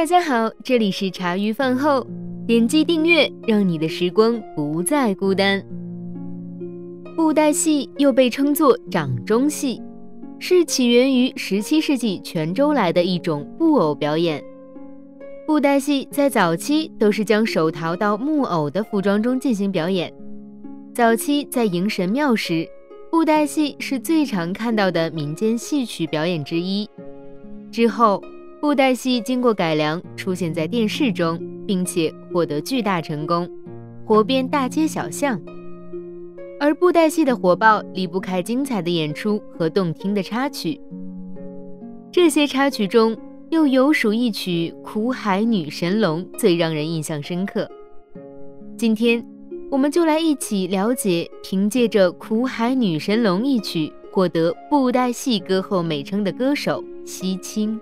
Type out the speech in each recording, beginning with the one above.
大家好，这里是茶余饭后，点击订阅，让你的时光不再孤单。布袋戏又被称作掌中戏，是起源于十七世纪泉州来的一种布偶表演。布袋戏在早期都是将手淘到木偶的服装中进行表演。早期在迎神庙时，布袋戏是最常看到的民间戏曲表演之一。之后，布袋戏经过改良，出现在电视中，并且获得巨大成功，火遍大街小巷。而布袋戏的火爆离不开精彩的演出和动听的插曲。这些插曲中，又有属一曲《苦海女神龙》最让人印象深刻。今天，我们就来一起了解凭借着《苦海女神龙》一曲获得布袋戏歌后美称的歌手西青。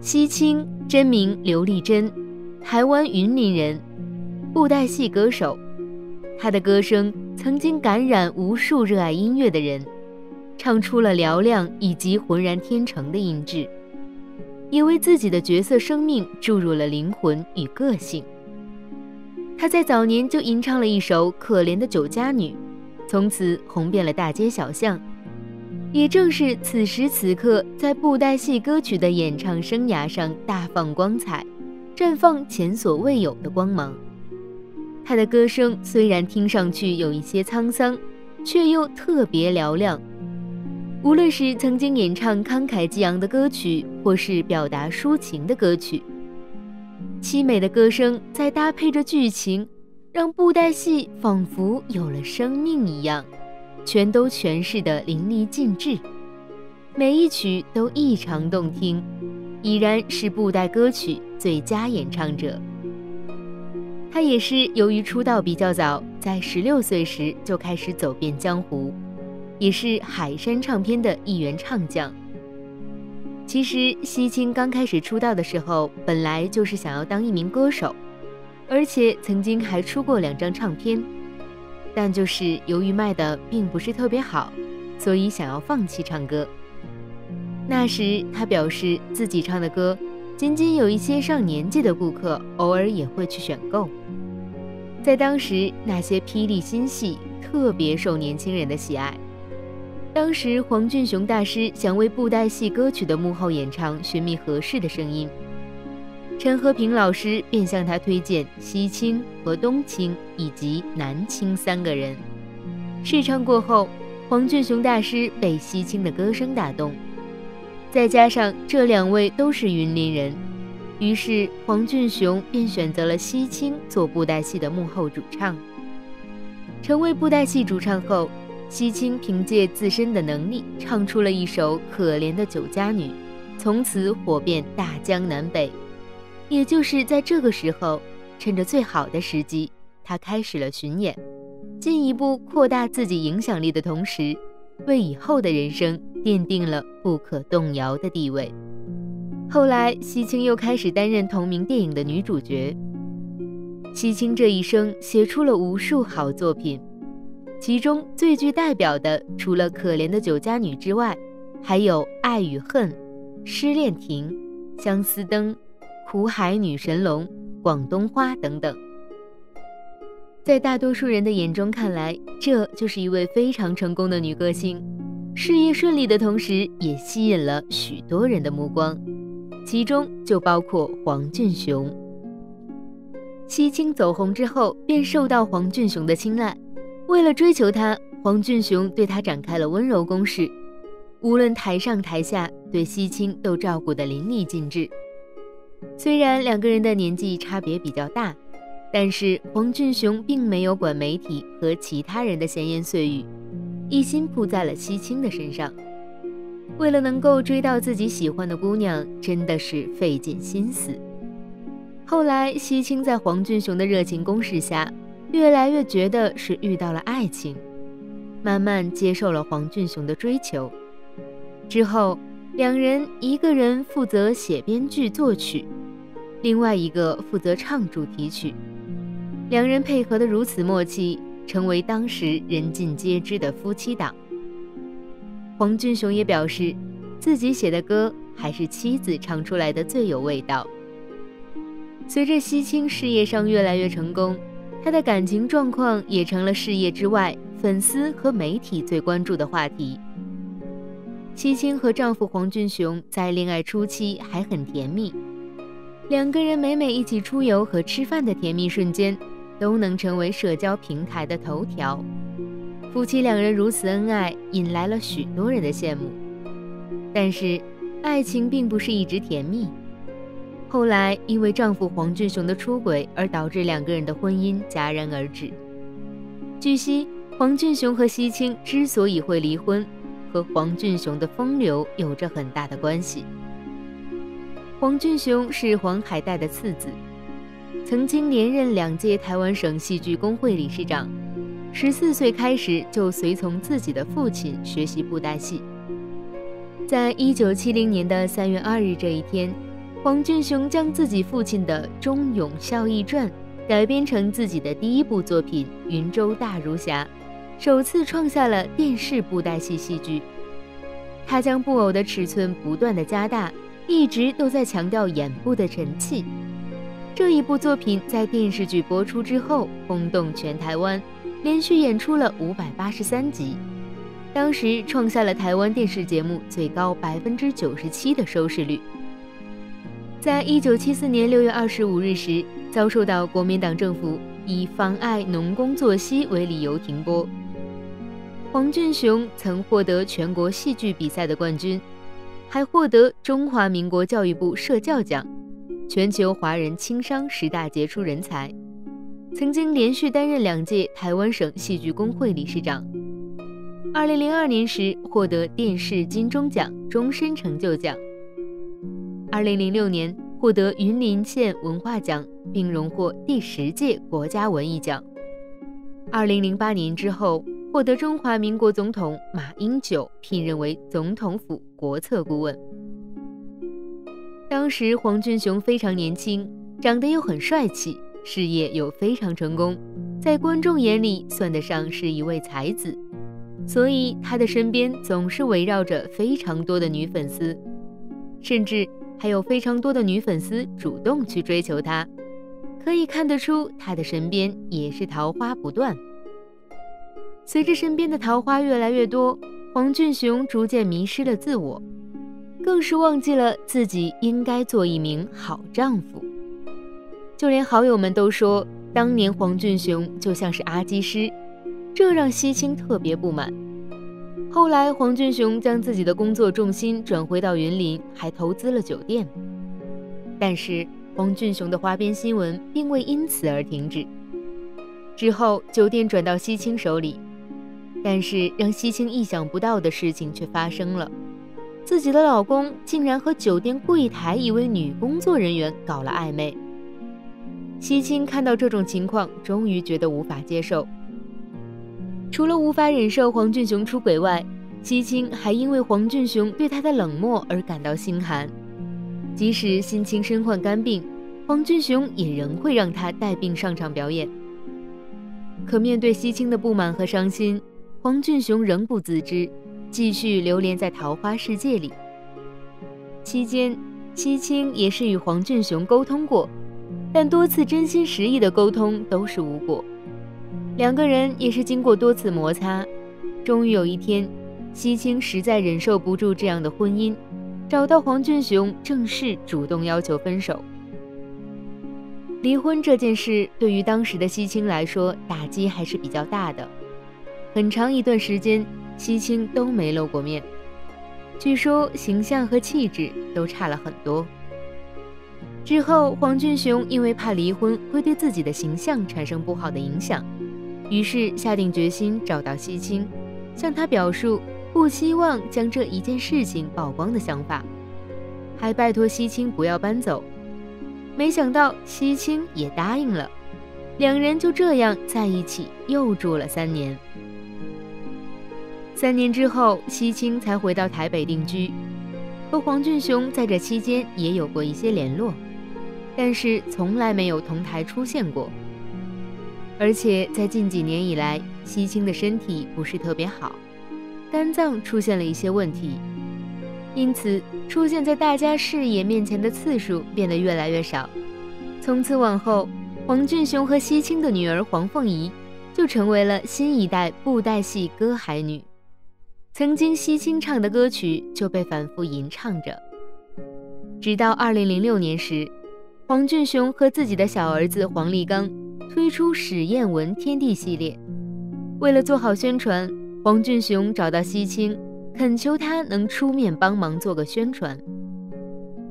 西青真名刘丽珍，台湾云林人，布袋戏歌手。她的歌声曾经感染无数热爱音乐的人，唱出了嘹亮以及浑然天成的音质，也为自己的角色生命注入了灵魂与个性。她在早年就吟唱了一首《可怜的酒家女》，从此红遍了大街小巷。也正是此时此刻，在布袋戏歌曲的演唱生涯上大放光彩，绽放前所未有的光芒。他的歌声虽然听上去有一些沧桑，却又特别嘹亮。无论是曾经演唱慷慨激昂的歌曲，或是表达抒情的歌曲，凄美的歌声再搭配着剧情，让布袋戏仿佛有了生命一样。全都诠释得淋漓尽致，每一曲都异常动听，已然是布袋歌曲最佳演唱者。他也是由于出道比较早，在十六岁时就开始走遍江湖，也是海山唱片的一员唱将。其实西青刚开始出道的时候，本来就是想要当一名歌手，而且曾经还出过两张唱片。但就是由于卖的并不是特别好，所以想要放弃唱歌。那时他表示自己唱的歌，仅仅有一些上年纪的顾客偶尔也会去选购。在当时，那些霹雳新戏特别受年轻人的喜爱。当时黄俊雄大师想为布袋戏歌曲的幕后演唱寻觅合适的声音。陈和平老师便向他推荐西青和东青以及南青三个人。试唱过后，黄俊雄大师被西青的歌声打动，再加上这两位都是云林人，于是黄俊雄便选择了西青做布袋戏的幕后主唱。成为布袋戏主唱后，西青凭借自身的能力唱出了一首《可怜的酒家女》，从此火遍大江南北。也就是在这个时候，趁着最好的时机，他开始了巡演，进一步扩大自己影响力的同时，为以后的人生奠定了不可动摇的地位。后来，西青又开始担任同名电影的女主角。西青这一生写出了无数好作品，其中最具代表的，除了《可怜的酒家女》之外，还有《爱与恨》《失恋亭》《相思灯》。苦海女神龙、广东花等等，在大多数人的眼中看来，这就是一位非常成功的女歌星。事业顺利的同时，也吸引了许多人的目光，其中就包括黄俊雄。西青走红之后，便受到黄俊雄的青睐。为了追求她，黄俊雄对她展开了温柔攻势，无论台上台下，对西青都照顾得淋漓尽致。虽然两个人的年纪差别比较大，但是黄俊雄并没有管媒体和其他人的闲言碎语，一心扑在了西青的身上。为了能够追到自己喜欢的姑娘，真的是费尽心思。后来，西青在黄俊雄的热情攻势下，越来越觉得是遇到了爱情，慢慢接受了黄俊雄的追求。之后。两人，一个人负责写编剧作曲，另外一个负责唱主题曲。两人配合的如此默契，成为当时人尽皆知的夫妻档。黄俊雄也表示，自己写的歌还是妻子唱出来的最有味道。随着西青事业上越来越成功，他的感情状况也成了事业之外粉丝和媒体最关注的话题。西青和丈夫黄俊雄在恋爱初期还很甜蜜，两个人每每一起出游和吃饭的甜蜜瞬间，都能成为社交平台的头条。夫妻两人如此恩爱，引来了许多人的羡慕。但是，爱情并不是一直甜蜜。后来，因为丈夫黄俊雄的出轨而导致两个人的婚姻戛然而止。据悉，黄俊雄和西青之所以会离婚，和黄俊雄的风流有着很大的关系。黄俊雄是黄海岱的次子，曾经连任两届台湾省戏剧工会理事长。十四岁开始就随从自己的父亲学习布袋戏。在一九七零年的三月二日这一天。黄俊雄将自己父亲的《忠勇孝义传》改编成自己的第一部作品《云州大儒侠》，首次创下了电视布袋戏戏剧。他将布偶的尺寸不断的加大，一直都在强调眼部的神气。这一部作品在电视剧播出之后轰动全台湾，连续演出了五百八十三集，当时创下了台湾电视节目最高百分之九十七的收视率。在一九七四年六月二十五日时，遭受到国民党政府以妨碍农工作息为理由停播。黄俊雄曾获得全国戏剧比赛的冠军，还获得中华民国教育部社教奖、全球华人轻商十大杰出人才，曾经连续担任两届台湾省戏剧工会理事长。二零零二年时获得电视金钟奖终身成就奖。二零零六年获得云林县文化奖，并荣获第十届国家文艺奖。二零零八年之后，获得中华民国总统马英九聘任为总统府国策顾问。当时黄俊雄非常年轻，长得又很帅气，事业又非常成功，在观众眼里算得上是一位才子，所以他的身边总是围绕着非常多的女粉丝，甚至。还有非常多的女粉丝主动去追求他，可以看得出他的身边也是桃花不断。随着身边的桃花越来越多，黄俊雄逐渐迷失了自我，更是忘记了自己应该做一名好丈夫。就连好友们都说，当年黄俊雄就像是阿基师，这让西青特别不满。后来，黄俊雄将自己的工作重心转回到云林，还投资了酒店。但是，黄俊雄的花边新闻并未因此而停止。之后，酒店转到西青手里，但是让西青意想不到的事情却发生了：自己的老公竟然和酒店柜台一位女工作人员搞了暧昧。西青看到这种情况，终于觉得无法接受。除了无法忍受黄俊雄出轨外，西青还因为黄俊雄对她的冷漠而感到心寒。即使心青身患肝病，黄俊雄也仍会让她带病上场表演。可面对西青的不满和伤心，黄俊雄仍不自知，继续流连在桃花世界里。期间，西青也是与黄俊雄沟通过，但多次真心实意的沟通都是无果。两个人也是经过多次摩擦，终于有一天，西青实在忍受不住这样的婚姻，找到黄俊雄，正式主动要求分手。离婚这件事对于当时的西青来说，打击还是比较大的。很长一段时间，西青都没露过面，据说形象和气质都差了很多。之后，黄俊雄因为怕离婚会对自己的形象产生不好的影响。于是下定决心找到西青，向他表述不希望将这一件事情曝光的想法，还拜托西青不要搬走。没想到西青也答应了，两人就这样在一起又住了三年。三年之后，西青才回到台北定居，和黄俊雄在这期间也有过一些联络，但是从来没有同台出现过。而且在近几年以来，西青的身体不是特别好，肝脏出现了一些问题，因此出现在大家视野面前的次数变得越来越少。从此往后，黄俊雄和西青的女儿黄凤仪就成为了新一代布袋戏歌海女。曾经西青唱的歌曲就被反复吟唱着，直到二零零六年时，黄俊雄和自己的小儿子黄立刚推出史艳文天地系列。为了做好宣传，黄俊雄找到西青，恳求他能出面帮忙做个宣传。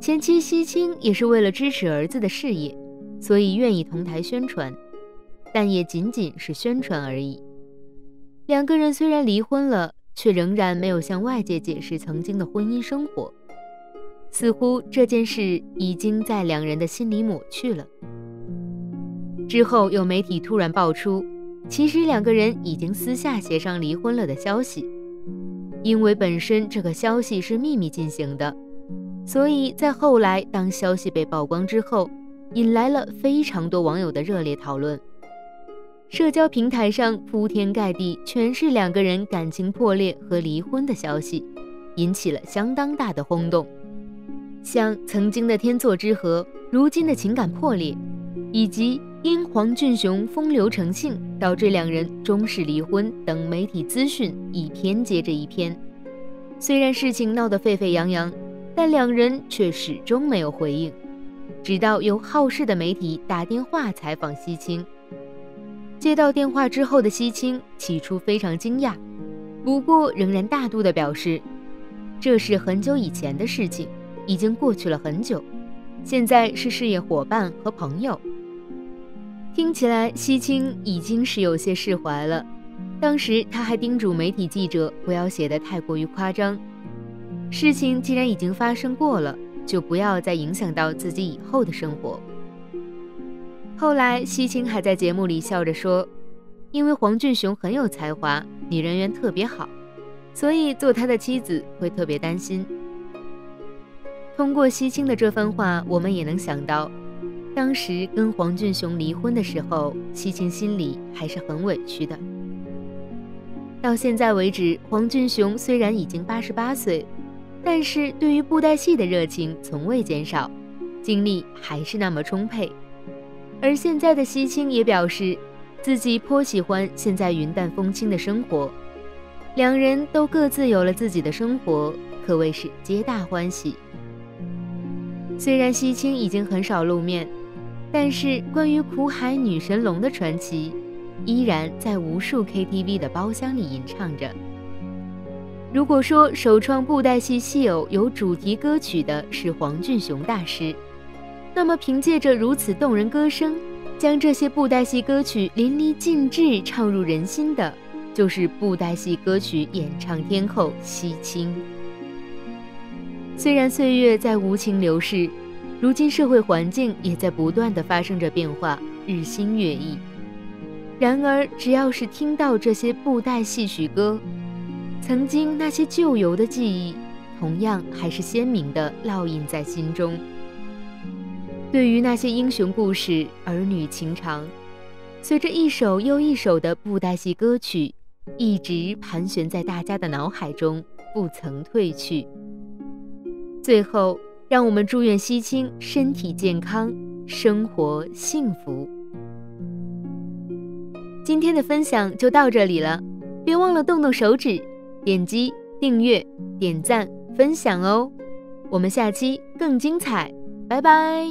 前妻西青也是为了支持儿子的事业。所以愿意同台宣传，但也仅仅是宣传而已。两个人虽然离婚了，却仍然没有向外界解释曾经的婚姻生活，似乎这件事已经在两人的心里抹去了。之后有媒体突然爆出，其实两个人已经私下协商离婚了的消息。因为本身这个消息是秘密进行的，所以在后来当消息被曝光之后。引来了非常多网友的热烈讨论，社交平台上铺天盖地全是两个人感情破裂和离婚的消息，引起了相当大的轰动。像曾经的天作之合，如今的情感破裂，以及因黄俊雄风流成性导致两人终是离婚等媒体资讯一篇接着一篇。虽然事情闹得沸沸扬扬，但两人却始终没有回应。直到有好事的媒体打电话采访西青，接到电话之后的西青起初非常惊讶，不过仍然大度地表示，这是很久以前的事情，已经过去了很久，现在是事业伙伴和朋友。听起来西青已经是有些释怀了，当时他还叮嘱媒体记者不要写得太过于夸张，事情既然已经发生过了。就不要再影响到自己以后的生活。后来，西青还在节目里笑着说：“因为黄俊雄很有才华，女人缘特别好，所以做他的妻子会特别担心。”通过西青的这番话，我们也能想到，当时跟黄俊雄离婚的时候，西青心里还是很委屈的。到现在为止，黄俊雄虽然已经八十八岁。但是对于布袋戏的热情从未减少，精力还是那么充沛。而现在的西青也表示，自己颇喜欢现在云淡风轻的生活，两人都各自有了自己的生活，可谓是皆大欢喜。虽然西青已经很少露面，但是关于苦海女神龙的传奇，依然在无数 KTV 的包厢里吟唱着。如果说首创布袋戏戏偶有主题歌曲的是黄俊雄大师，那么凭借着如此动人歌声，将这些布袋戏歌曲淋漓尽致唱入人心的，就是布袋戏歌曲演唱天后西青。虽然岁月在无情流逝，如今社会环境也在不断的发生着变化，日新月异。然而，只要是听到这些布袋戏曲歌，曾经那些旧游的记忆，同样还是鲜明的烙印在心中。对于那些英雄故事、儿女情长，随着一首又一首的布袋戏歌曲，一直盘旋在大家的脑海中，不曾褪去。最后，让我们祝愿西青身体健康，生活幸福。今天的分享就到这里了，别忘了动动手指。点击订阅、点赞、分享哦！我们下期更精彩，拜拜。